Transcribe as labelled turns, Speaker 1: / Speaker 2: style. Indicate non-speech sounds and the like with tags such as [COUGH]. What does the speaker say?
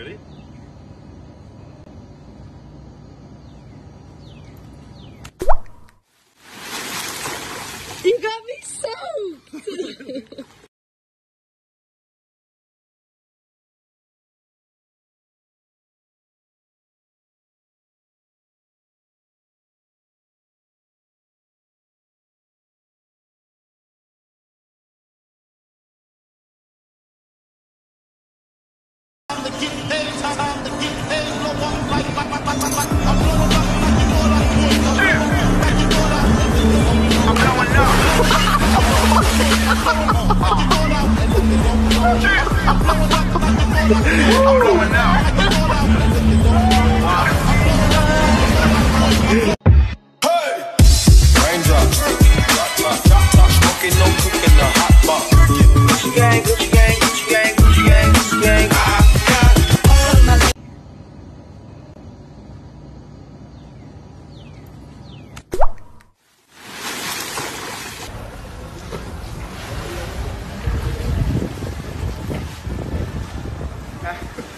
Speaker 1: Ready?
Speaker 2: Engabição! [LAUGHS]
Speaker 3: I'm blowing out. Hey! Yeah.